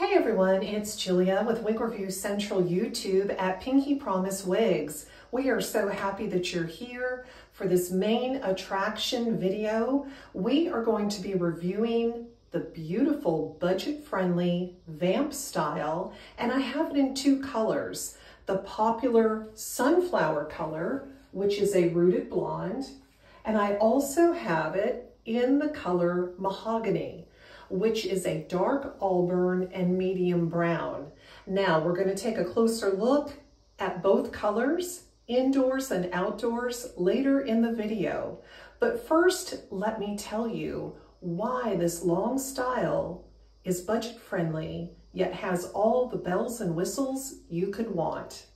Hey everyone, it's Julia with Wig Review Central YouTube at Pinkee Promise Wigs. We are so happy that you're here for this Mane Attraction video. We are going to be reviewing the beautiful budget-friendly vamp style and I have it in two colors. The popular sunflower color, which is a rooted blonde, and I also have it in the color mahogany which is a dark auburn and medium brown. Now we're gonna take a closer look at both colors, indoors and outdoors, later in the video. But first, let me tell you why this long style is budget friendly, yet has all the bells and whistles you could want.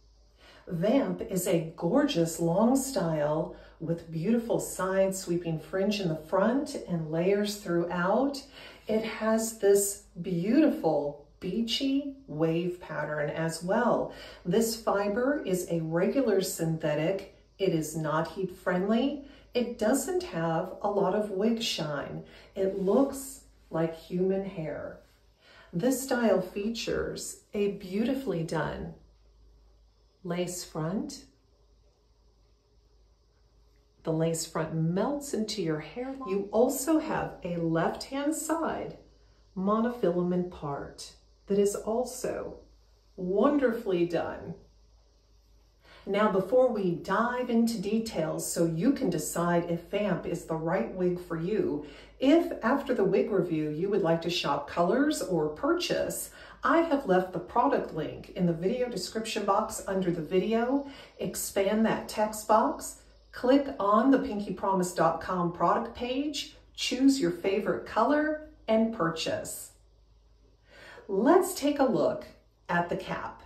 Vamp is a gorgeous long style with beautiful side sweeping fringe in the front and layers throughout. It has this beautiful beachy wave pattern as well. This fiber is a regular synthetic. It is not heat friendly. It doesn't have a lot of wig shine. It looks like human hair. This style features a beautifully done lace front. The lace front melts into your hairline. You also have a left-hand side monofilament part that is also wonderfully done. Now, before we dive into details so you can decide if VAMP is the right wig for you, if after the wig review you would like to shop colors or purchase, I have left the product link in the video description box under the video. Expand that text box Click on the pinkeepromise.com product page, choose your favorite color, and purchase. Let's take a look at the cap.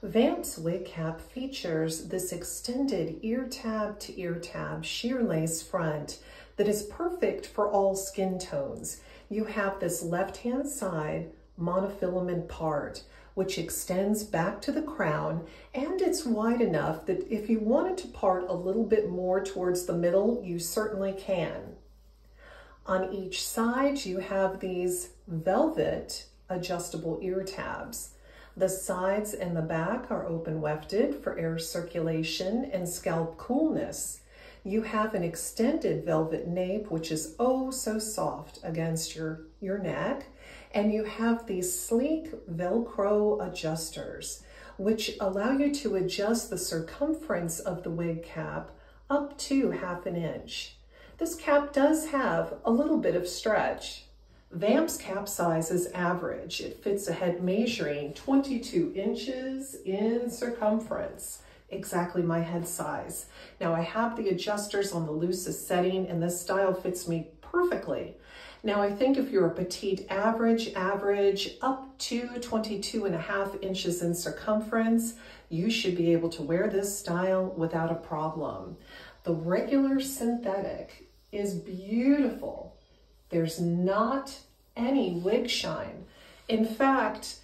Vamp's wig cap features this extended ear tab to ear tab sheer lace front that is perfect for all skin tones. You have this left-hand side monofilament part which extends back to the crown and it's wide enough that if you wanted to part a little bit more towards the middle, you certainly can. On each side, you have these velvet adjustable ear tabs. The sides and the back are open wefted for air circulation and scalp coolness. You have an extended velvet nape, which is oh so soft against your, your neck and you have these sleek Velcro adjusters, which allow you to adjust the circumference of the wig cap up to half an inch. This cap does have a little bit of stretch. Vamp's cap size is average. It fits a head measuring 22 inches in circumference, exactly my head size. Now I have the adjusters on the loosest setting and this style fits me perfectly. Now I think if you're a petite average, average up to 22 and a half inches in circumference, you should be able to wear this style without a problem. The regular synthetic is beautiful. There's not any wig shine. In fact,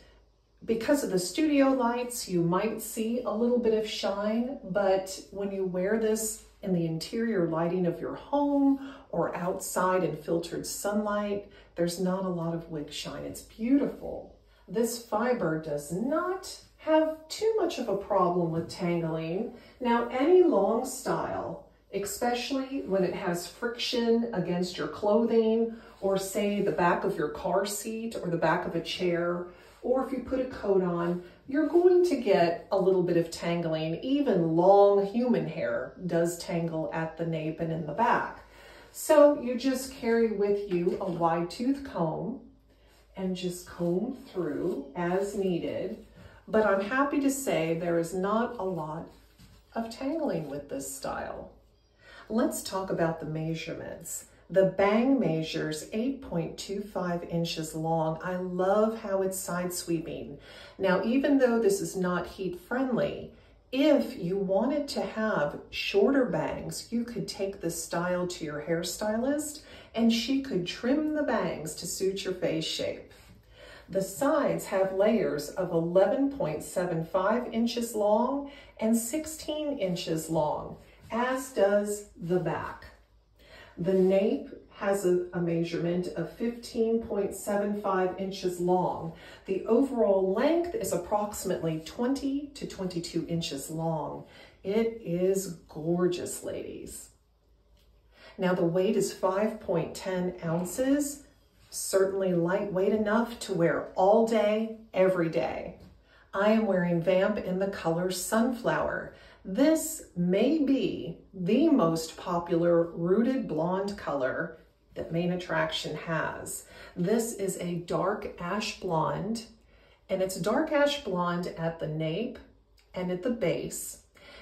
because of the studio lights, you might see a little bit of shine, but when you wear this in the interior lighting of your home or outside in filtered sunlight, there's not a lot of wig shine. It's beautiful. This fiber does not have too much of a problem with tangling. Now, any long style, especially when it has friction against your clothing or say the back of your car seat or the back of a chair, or if you put a coat on, you're going to get a little bit of tangling. Even long human hair does tangle at the nape and in the back. So you just carry with you a wide tooth comb and just comb through as needed. But I'm happy to say there is not a lot of tangling with this style. Let's talk about the measurements. The bang measures 8.25 inches long. I love how it's side sweeping. Now, even though this is not heat friendly, if you wanted to have shorter bangs, you could take this style to your hairstylist and she could trim the bangs to suit your face shape. The sides have layers of 11.75 inches long and 16 inches long, as does the back. The nape has a, a, measurement of 15.75 inches long. The overall length is approximately 20 to 22 inches long. It is gorgeous, ladies. Now the weight is 5.10 ounces, certainly lightweight enough to wear all day, every day. I am wearing Vamp in the color Sunflower. This may be the most popular rooted blonde color that Mane Attraction has. This is a dark ash blonde, and it's dark ash blonde at the nape and at the base,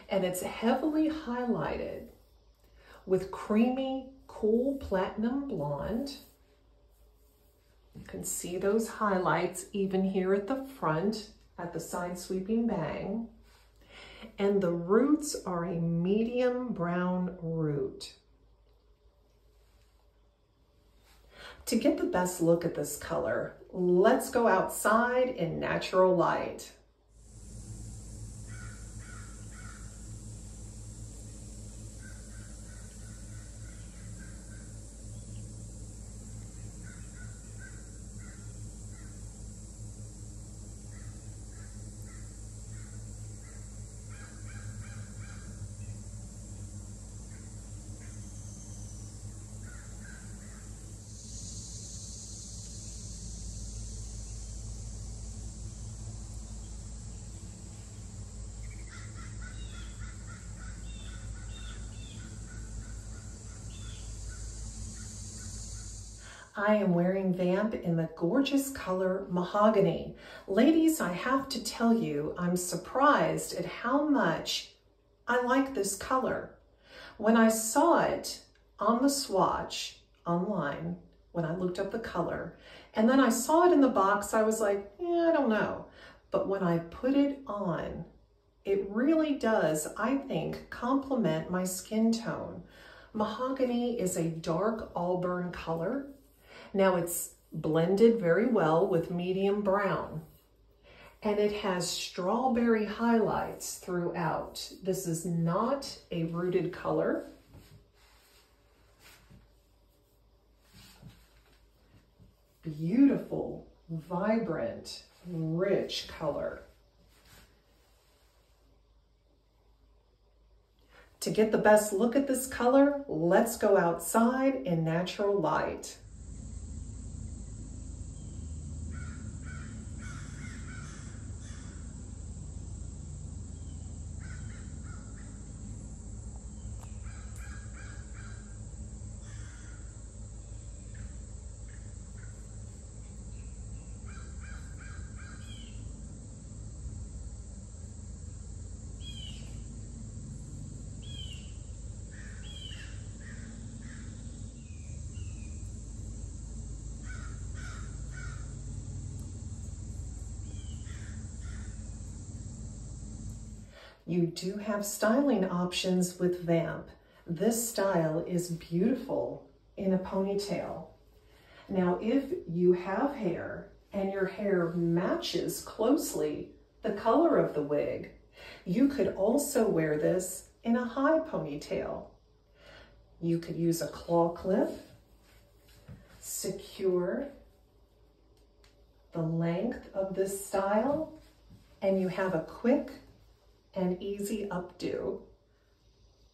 and it's heavily highlighted with creamy, cool platinum blonde. You can see those highlights even here at the front at the side sweeping bang. And the roots are a medium brown root. To get the best look at this color, let's go outside in natural light. I am wearing Vamp in the gorgeous color Mahogany. Ladies, I have to tell you, I'm surprised at how much I like this color. When I saw it on the swatch online, when I looked up the color, and then I saw it in the box, I was like, I don't know. But when I put it on, it really does, I think, complement my skin tone. Mahogany is a dark auburn color. Now it's blended very well with medium brown and it has strawberry highlights throughout. This is not a rooted color. Beautiful, vibrant, rich color. To get the best look at this color, let's go outside in natural light. You do have styling options with Vamp. This style is beautiful in a ponytail. Now, if you have hair and your hair matches closely the color of the wig, you could also wear this in a high ponytail. You could use a claw clip, secure the length of this style, and you have a quick and easy updo.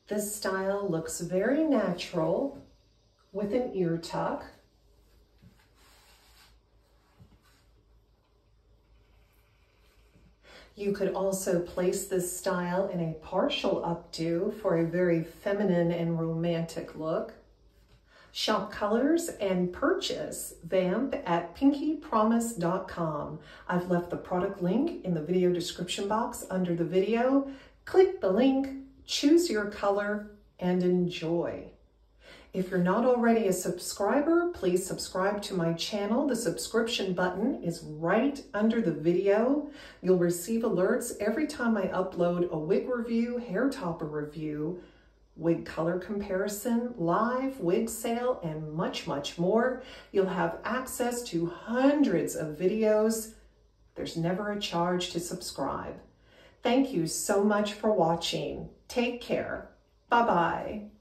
This style looks very natural with an ear tuck. You could also place this style in a partial updo for a very feminine and romantic look. Shop colors and purchase Vamp at pinkeepromise.com. I've left the product link in the video description box under the video. Click the link, choose your color, and enjoy. If you're not already a subscriber, please subscribe to my channel. The subscription button is right under the video. You'll receive alerts every time I upload a wig review, hair topper review, wig color comparison, live wig sale, and much, much more. You'll have access to hundreds of videos. There's never a charge to subscribe. Thank you so much for watching. Take care. Bye-bye.